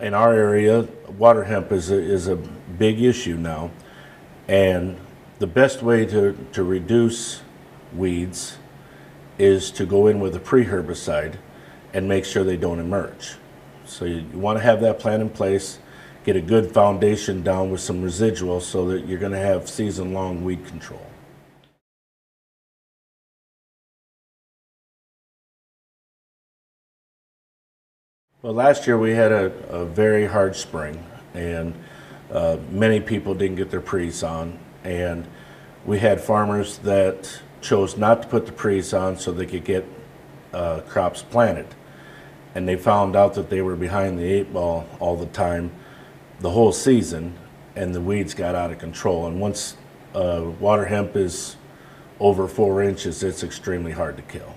in our area, water hemp is a, is a big issue now. And the best way to, to reduce weeds is to go in with a pre-herbicide and make sure they don't emerge. So you, you want to have that plan in place, get a good foundation down with some residual so that you're going to have season-long weed control. Well, last year we had a, a very hard spring, and uh, many people didn't get their pre's on. And we had farmers that chose not to put the pre's on so they could get uh, crops planted. And they found out that they were behind the eight ball all the time, the whole season, and the weeds got out of control. And once uh, water hemp is over four inches, it's extremely hard to kill.